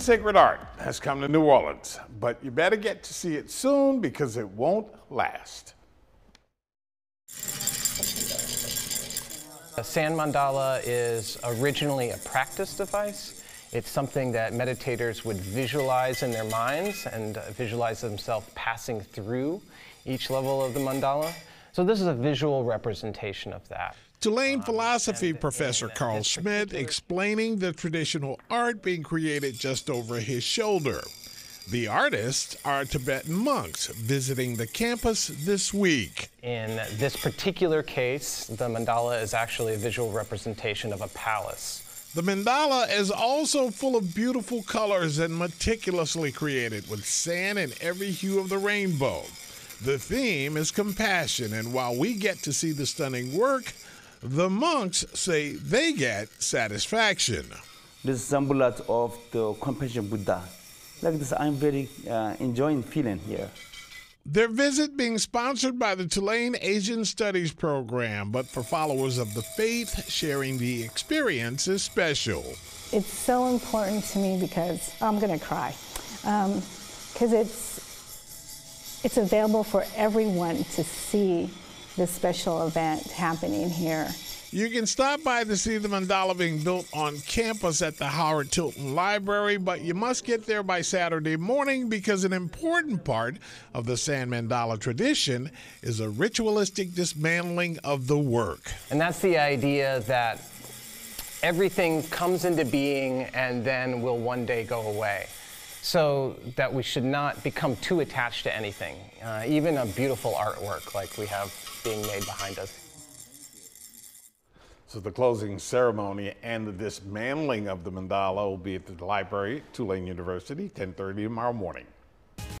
Sacred art has come to New Orleans, but you better get to see it soon because it won't last. A sand mandala is originally a practice device. It's something that meditators would visualize in their minds and visualize themselves passing through each level of the mandala. So this is a visual representation of that. Tulane um, philosophy professor Carl Schmidt explaining the traditional art being created just over his shoulder. The artists are Tibetan monks visiting the campus this week. In this particular case, the mandala is actually a visual representation of a palace. The mandala is also full of beautiful colors and meticulously created with sand in every hue of the rainbow. The theme is compassion, and while we get to see the stunning work, the monks say they get satisfaction. This is a symbol of the compassion Buddha. Like this, I'm very uh, enjoying feeling here. Their visit being sponsored by the Tulane Asian Studies Program, but for followers of the faith, sharing the experience is special. It's so important to me because I'm going to cry. Because um, it's, it's available for everyone to see this special event happening here. You can stop by to see the mandala being built on campus at the Howard Tilton Library, but you must get there by Saturday morning because an important part of the Sand Mandala tradition is a ritualistic dismantling of the work. And that's the idea that everything comes into being and then will one day go away. So that we should not become too attached to anything, uh, even a beautiful artwork like we have being made behind us. So the closing ceremony and the dismantling of the mandala will be at the library, Tulane University, 10:30 tomorrow morning.